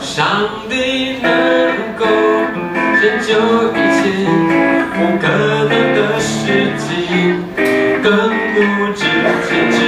上帝能够拯救一切不可能的事情，更不知坚持。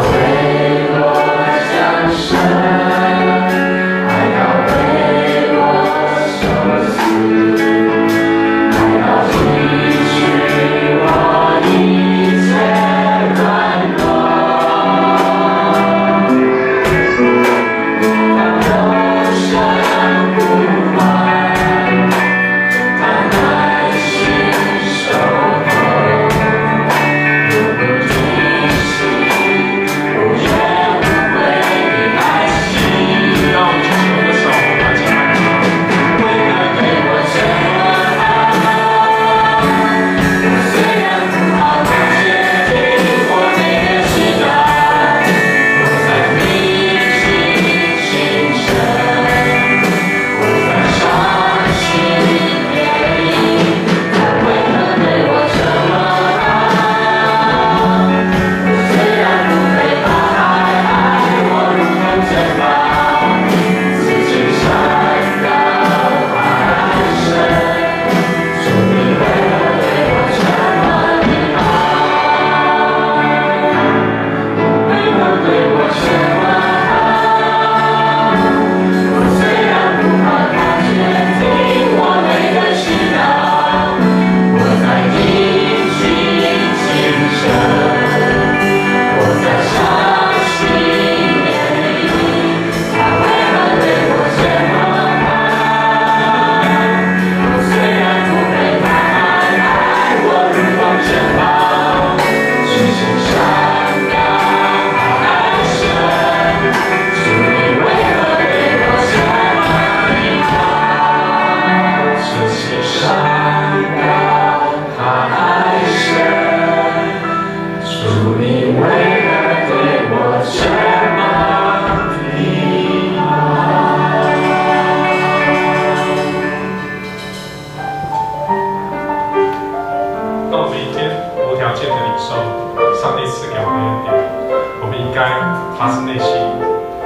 away.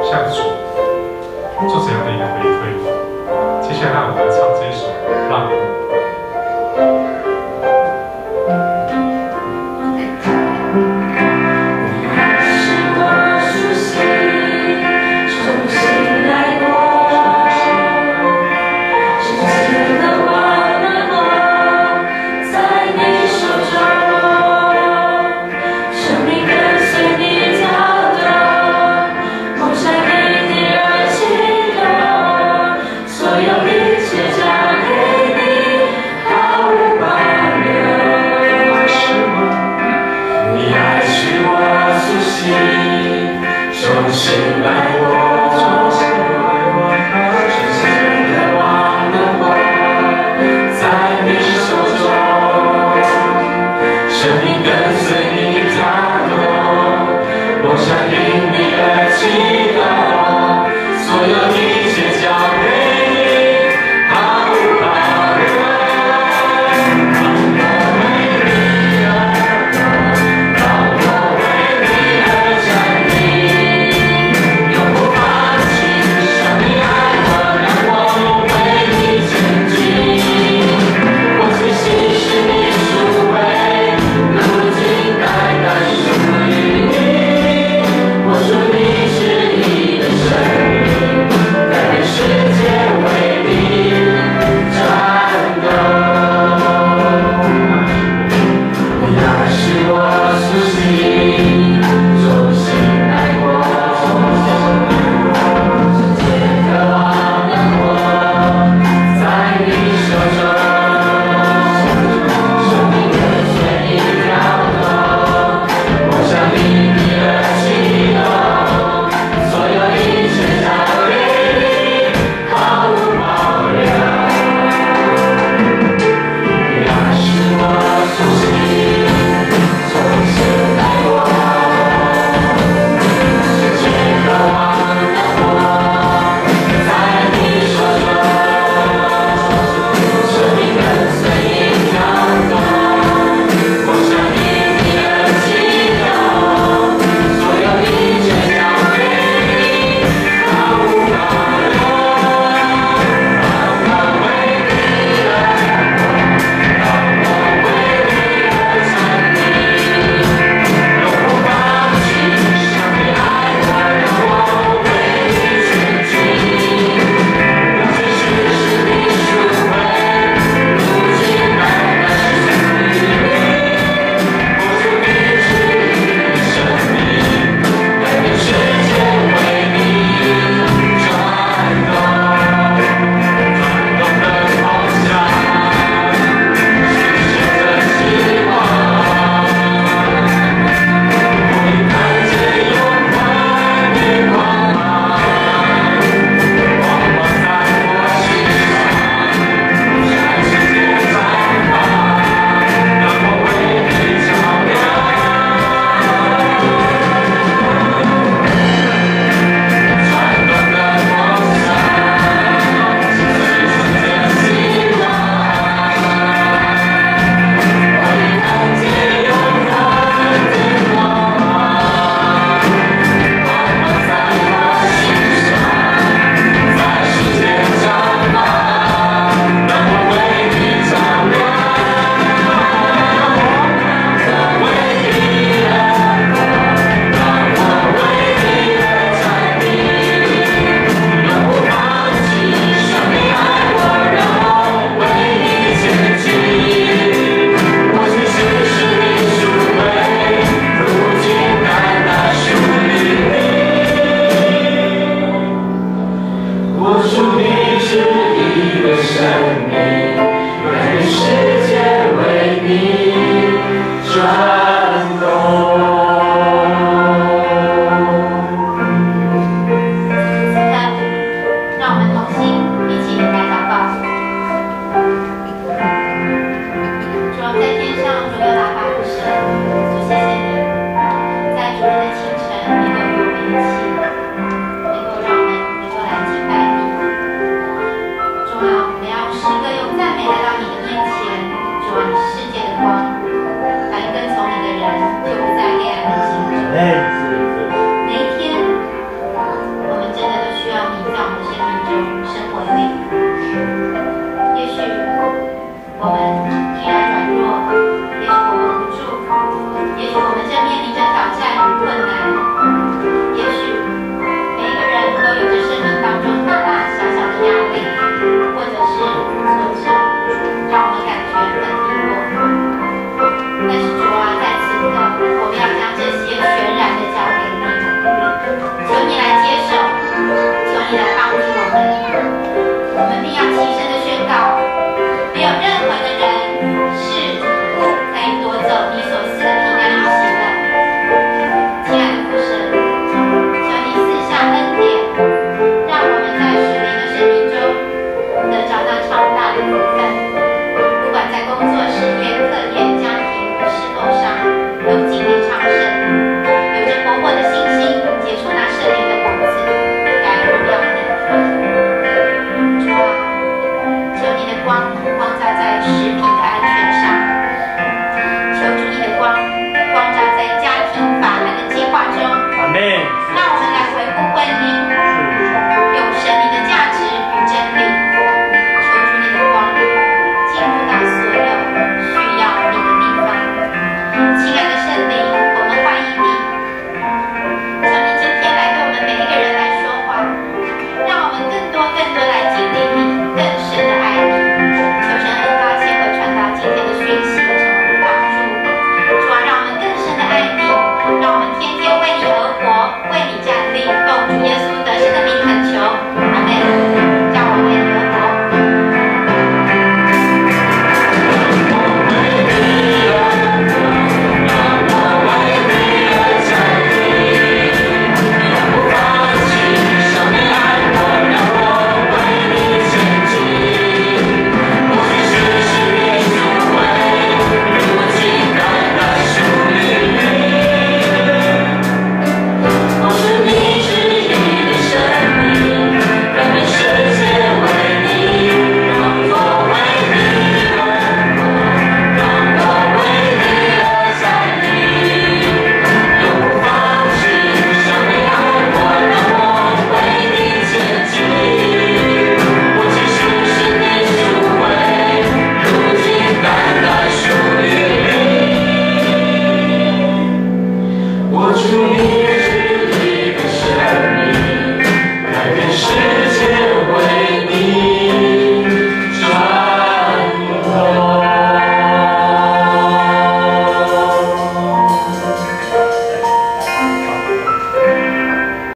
向主做怎样的一个回馈。接下来我们唱这一首《让》。shit, man.